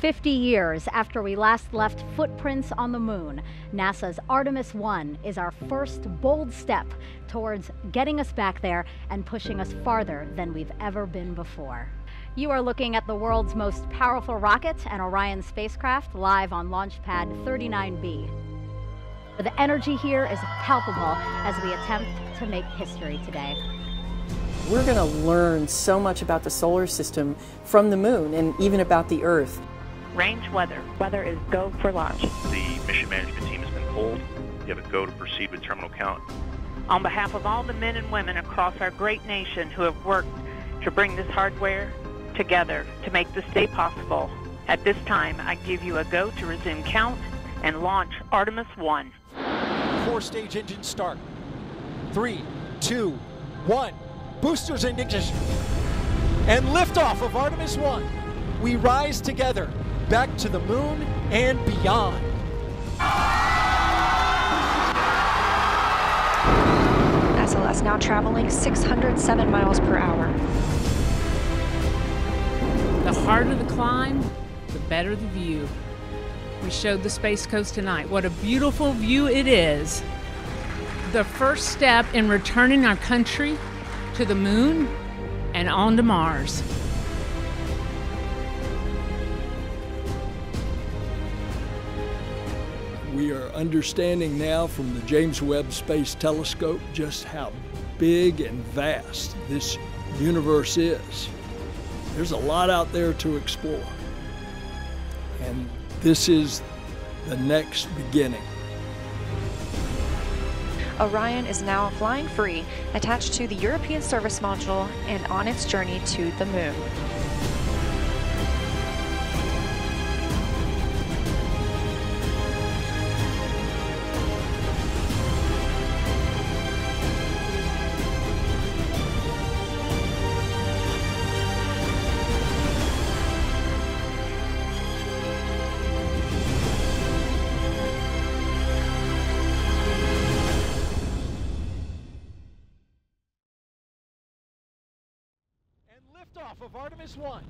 50 years after we last left footprints on the moon, NASA's Artemis 1 is our first bold step towards getting us back there and pushing us farther than we've ever been before. You are looking at the world's most powerful rocket and Orion spacecraft live on Launch Pad 39B. The energy here is palpable as we attempt to make history today. We're going to learn so much about the solar system from the moon and even about the Earth. Range weather. Weather is go for launch. The mission management team has been polled. You have a go to proceed with terminal count. On behalf of all the men and women across our great nation who have worked to bring this hardware together to make this day possible, at this time I give you a go to resume count and launch Artemis 1. Core stage engine start. Three, two, one. Boosters in ignition. And liftoff of Artemis 1. We rise together back to the moon and beyond. SLS now traveling 607 miles per hour. The harder the climb, the better the view. We showed the Space Coast tonight. What a beautiful view it is. The first step in returning our country to the moon and on to Mars. We are understanding now from the James Webb Space Telescope just how big and vast this universe is. There's a lot out there to explore. And this is the next beginning. Orion is now flying free, attached to the European Service Module and on its journey to the moon. Liftoff of Artemis 1.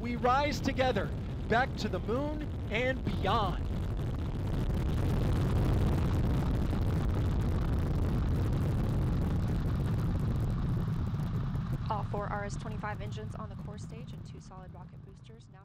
We rise together back to the moon and beyond. All four RS-25 engines on the core stage and two solid rocket boosters now